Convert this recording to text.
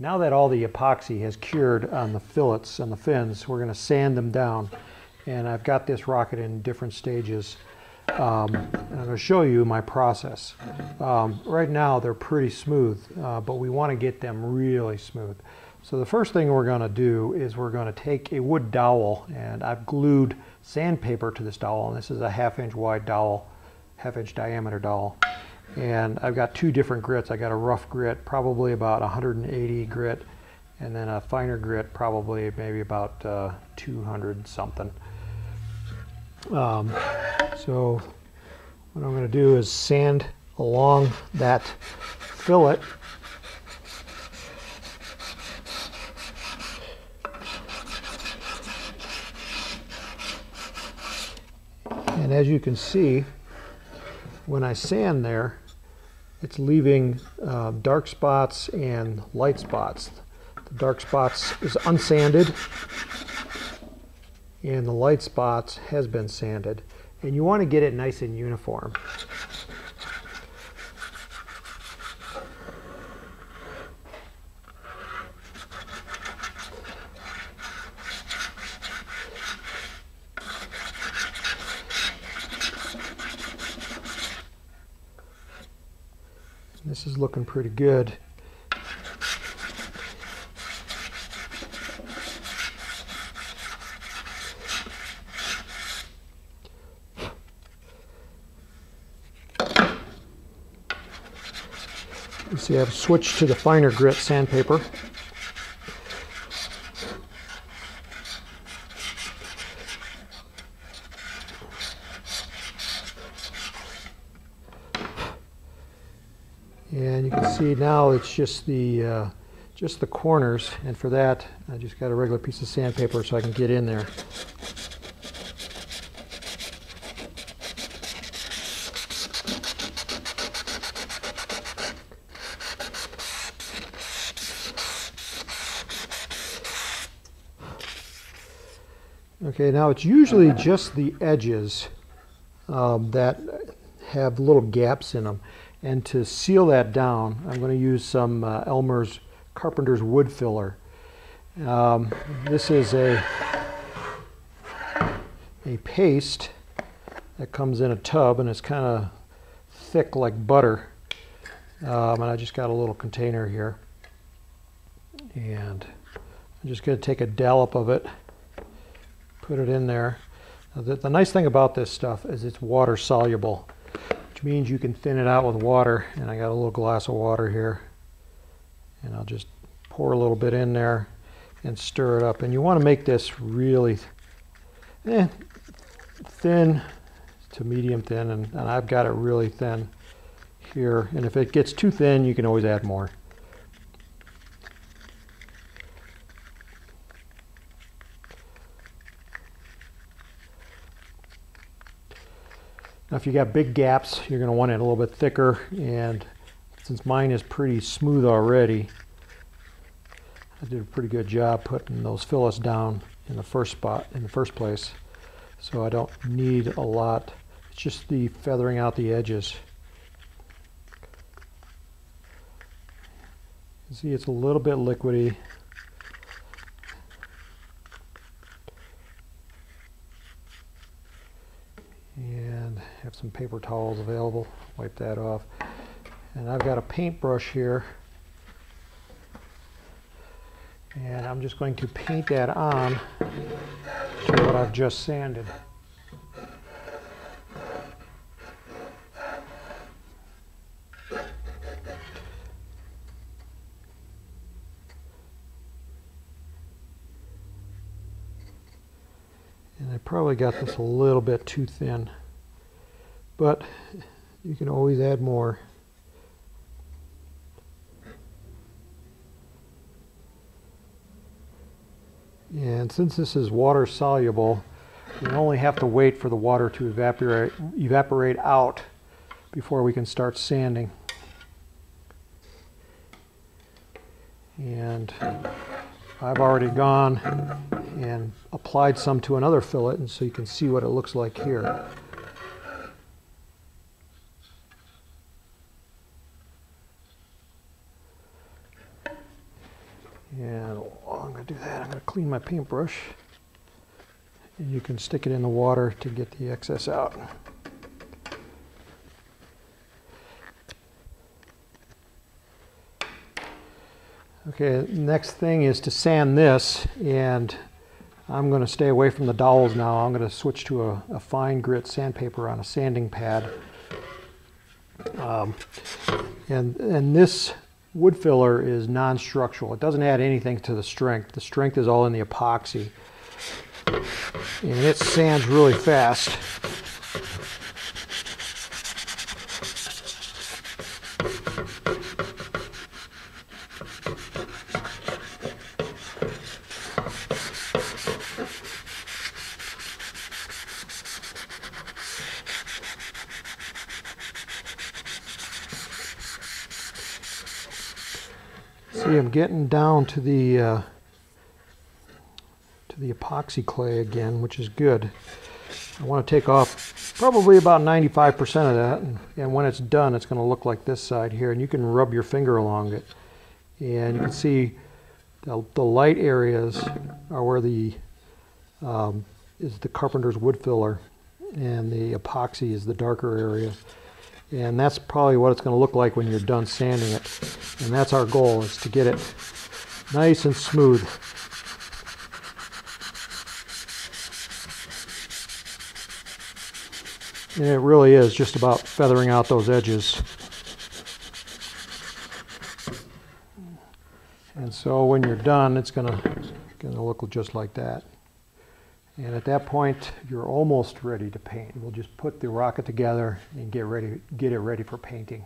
Now that all the epoxy has cured on the fillets and the fins, we're going to sand them down. And I've got this rocket in different stages. Um, I'm going to show you my process. Um, right now they're pretty smooth, uh, but we want to get them really smooth. So the first thing we're going to do is we're going to take a wood dowel and I've glued sandpaper to this dowel and this is a half inch wide dowel, half inch diameter dowel. And I've got two different grits. I got a rough grit, probably about 180 grit, and then a finer grit, probably maybe about uh, 200 something. Um, so what I'm going to do is sand along that fillet And as you can see, when I sand there, it's leaving uh, dark spots and light spots. The dark spots is unsanded and the light spots has been sanded. And you want to get it nice and uniform. This is looking pretty good. You see I've switched to the finer grit sandpaper. And you can see now it's just the uh, just the corners and for that I just got a regular piece of sandpaper so I can get in there. Okay, now it's usually just the edges um, that have little gaps in them. And to seal that down, I'm going to use some uh, Elmer's Carpenter's Wood Filler. Um, this is a, a paste that comes in a tub and it's kind of thick like butter. Um, and I just got a little container here. And I'm just going to take a dollop of it, put it in there. The, the nice thing about this stuff is it's water soluble means you can thin it out with water. And I got a little glass of water here. And I'll just pour a little bit in there and stir it up. And you want to make this really eh, thin to medium thin. And, and I've got it really thin here. And if it gets too thin, you can always add more. Now if you got big gaps, you're going to want it a little bit thicker and since mine is pretty smooth already, I did a pretty good job putting those fillets down in the first spot, in the first place. So I don't need a lot. It's just the feathering out the edges. You see it's a little bit liquidy. Have some paper towels available. Wipe that off. And I've got a paintbrush here. And I'm just going to paint that on to what I've just sanded. And I probably got this a little bit too thin but you can always add more. And since this is water soluble, we only have to wait for the water to evaporate, evaporate out before we can start sanding. And I've already gone and applied some to another fillet, and so you can see what it looks like here. And while I'm going to do that, I'm going to clean my paintbrush. And you can stick it in the water to get the excess out. Okay, next thing is to sand this, and I'm going to stay away from the dowels now. I'm going to switch to a, a fine grit sandpaper on a sanding pad. Um, and, and this wood filler is non-structural. It doesn't add anything to the strength. The strength is all in the epoxy. And it sands really fast. See, I'm getting down to the uh, to the epoxy clay again, which is good. I want to take off probably about 95% of that, and, and when it's done, it's going to look like this side here, and you can rub your finger along it, and you can see the, the light areas are where the um, is the carpenter's wood filler, and the epoxy is the darker area. And that's probably what it's going to look like when you're done sanding it. And that's our goal, is to get it nice and smooth. And it really is just about feathering out those edges. And so when you're done, it's going to look just like that. And at that point, you're almost ready to paint. We'll just put the rocket together and get ready, get it ready for painting.